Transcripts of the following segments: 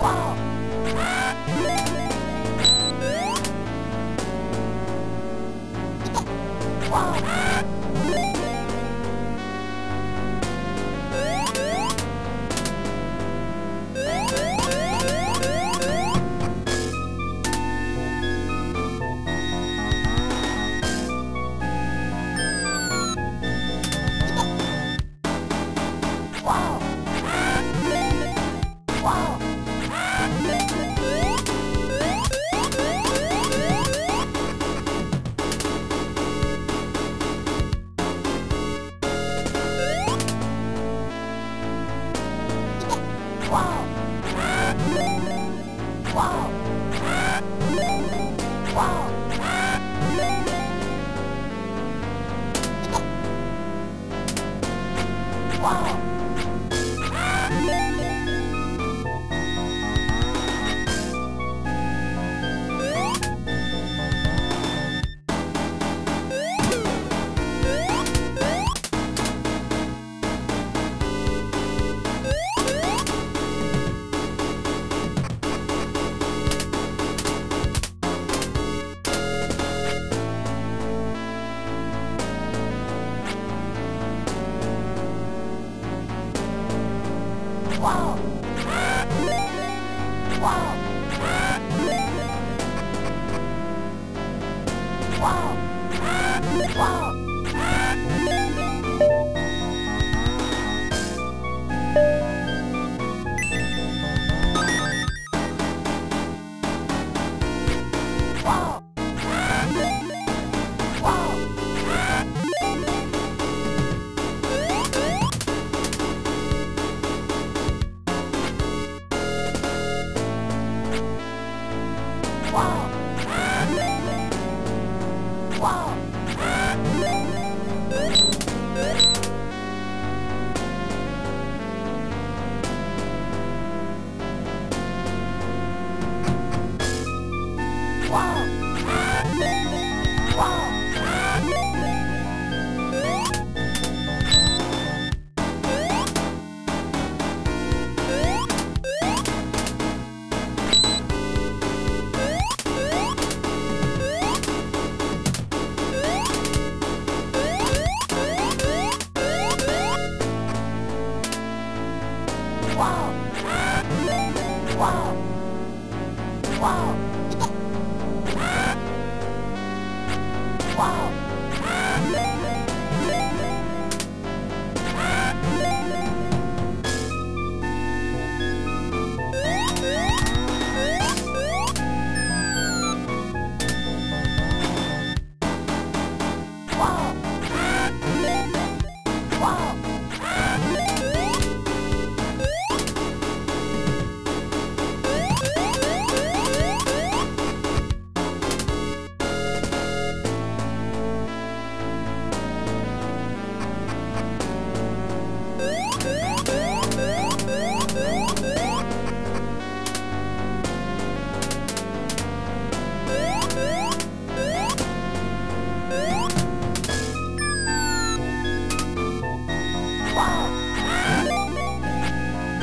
Whoa!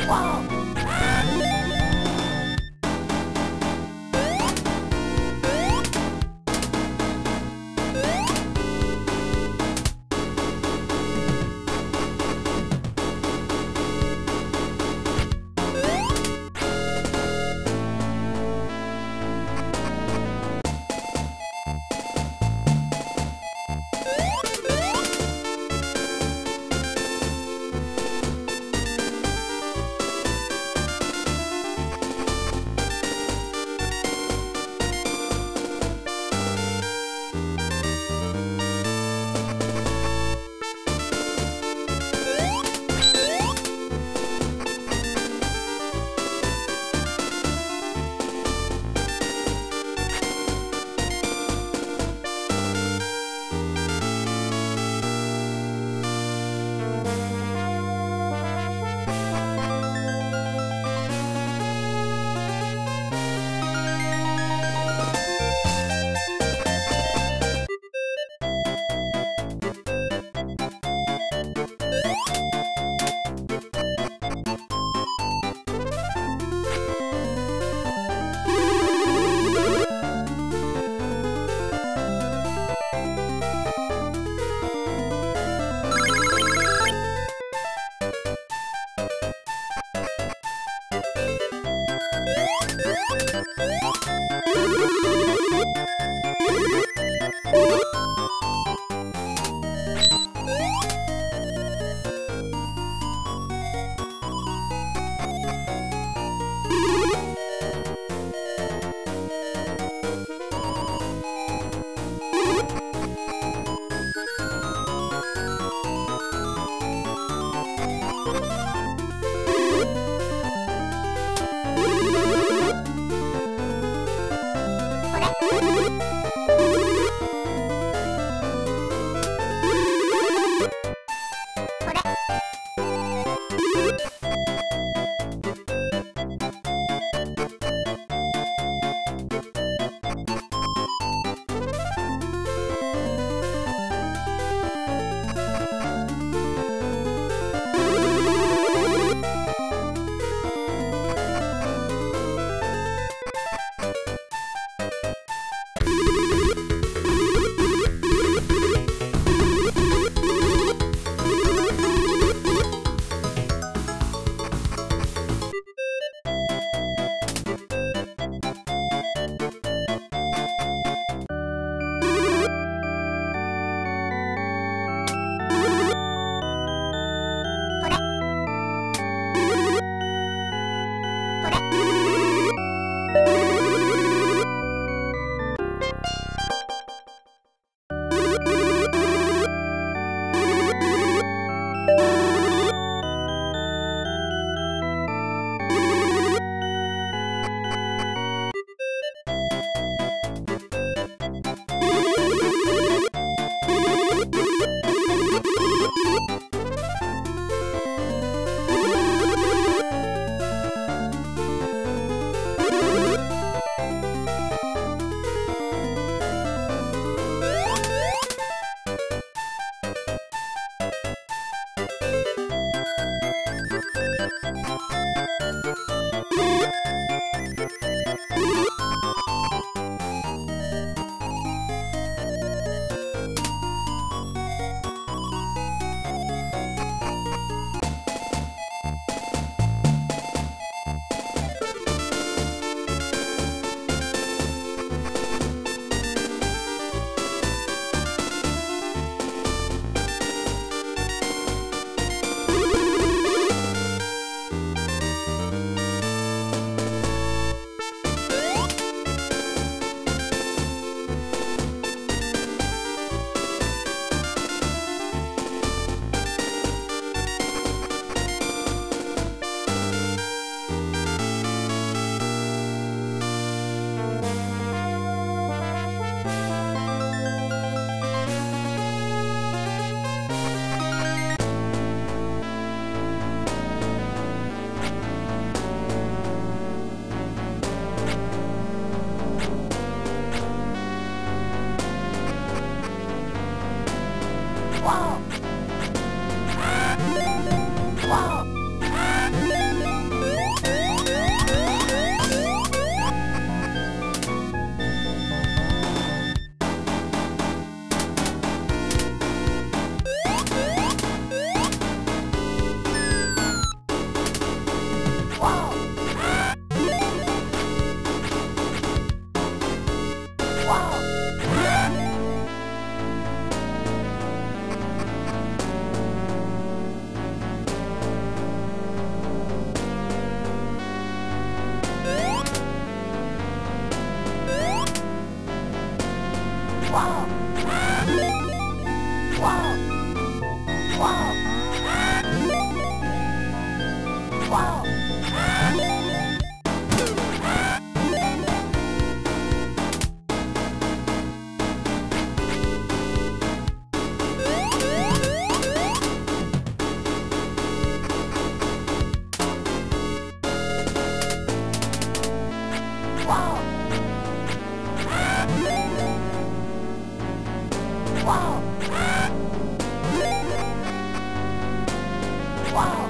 Wow. Woo!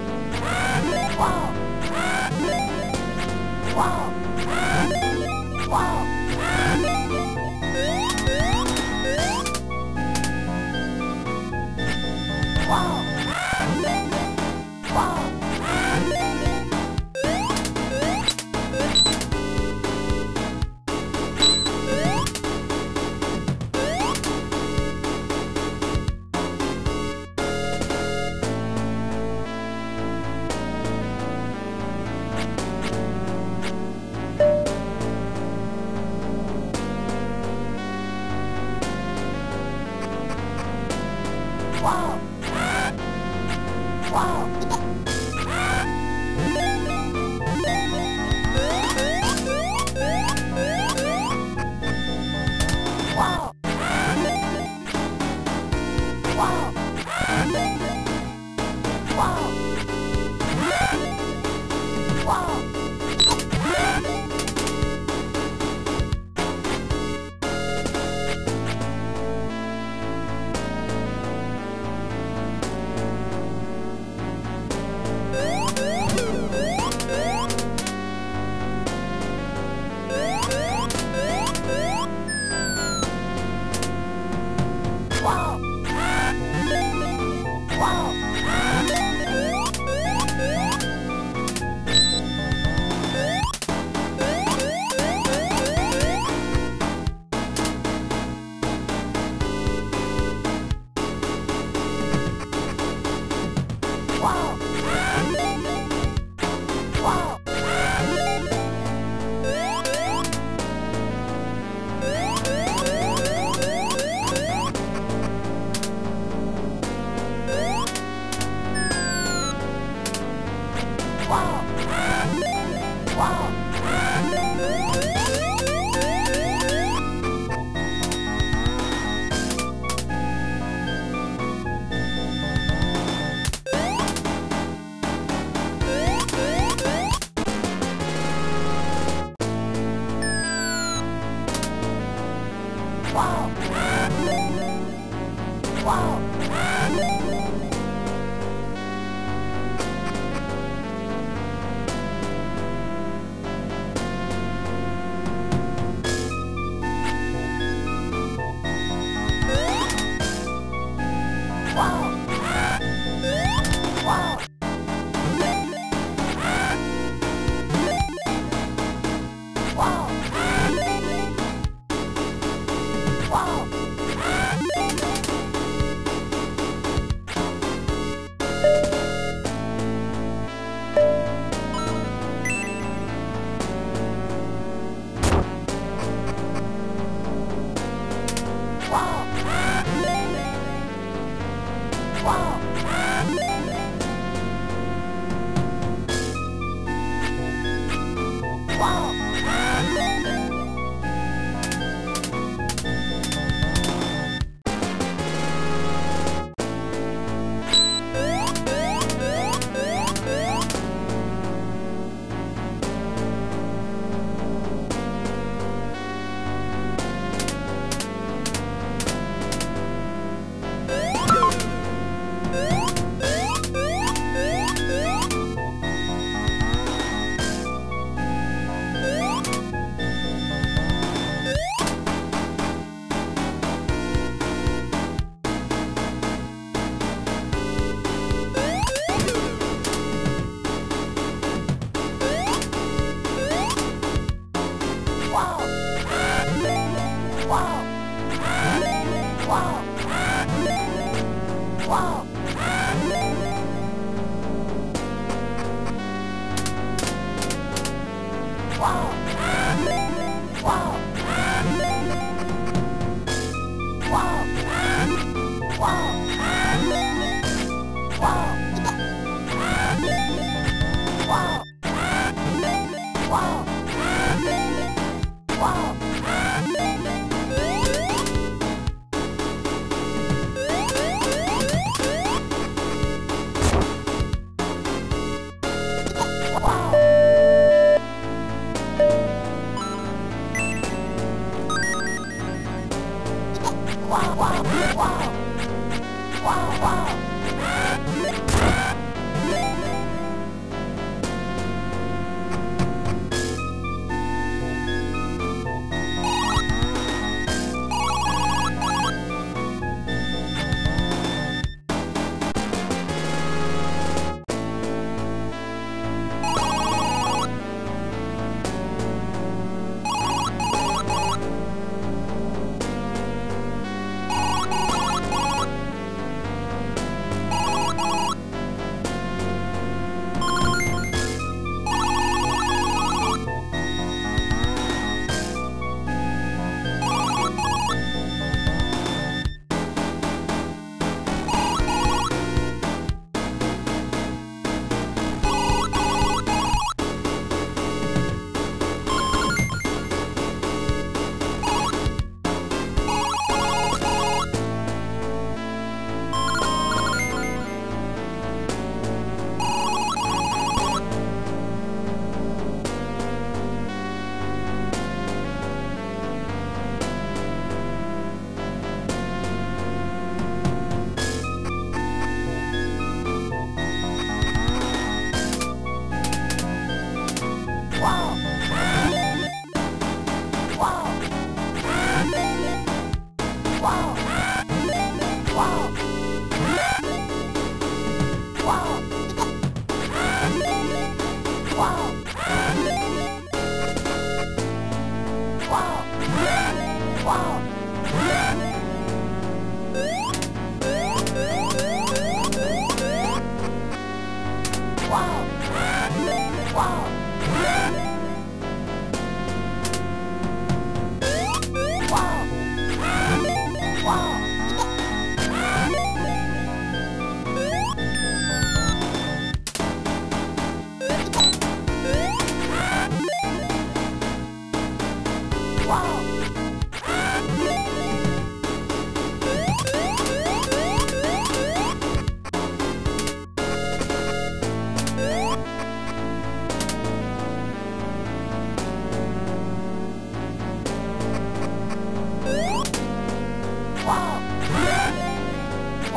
哇哇！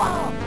Wow!